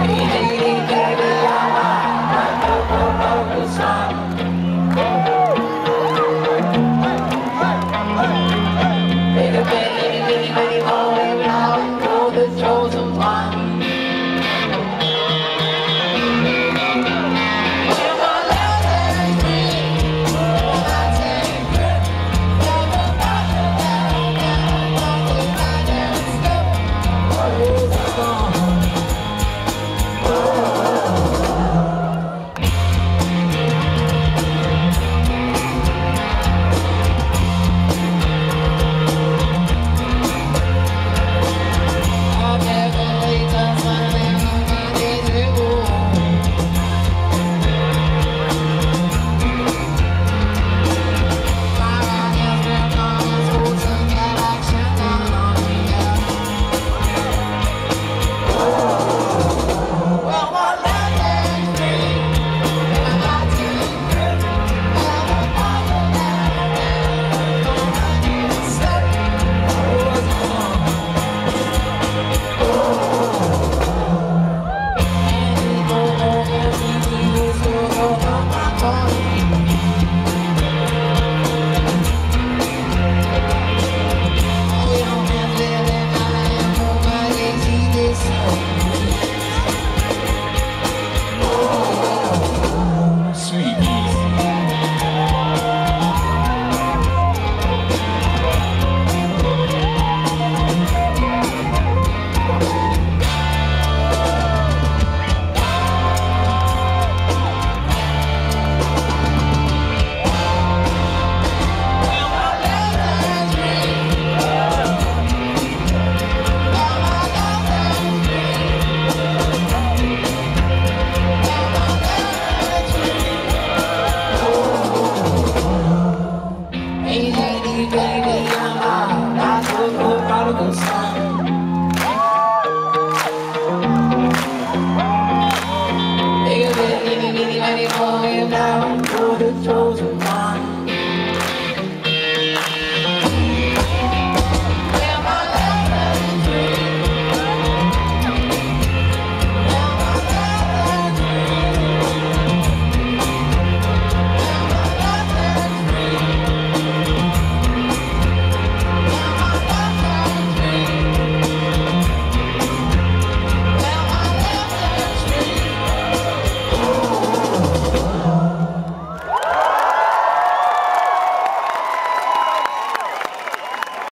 Friday, baby. baby, baby, I'm a natural prodigal son. Baby, baby, baby, baby, bigger, bigger, bigger, bigger, bigger, bigger,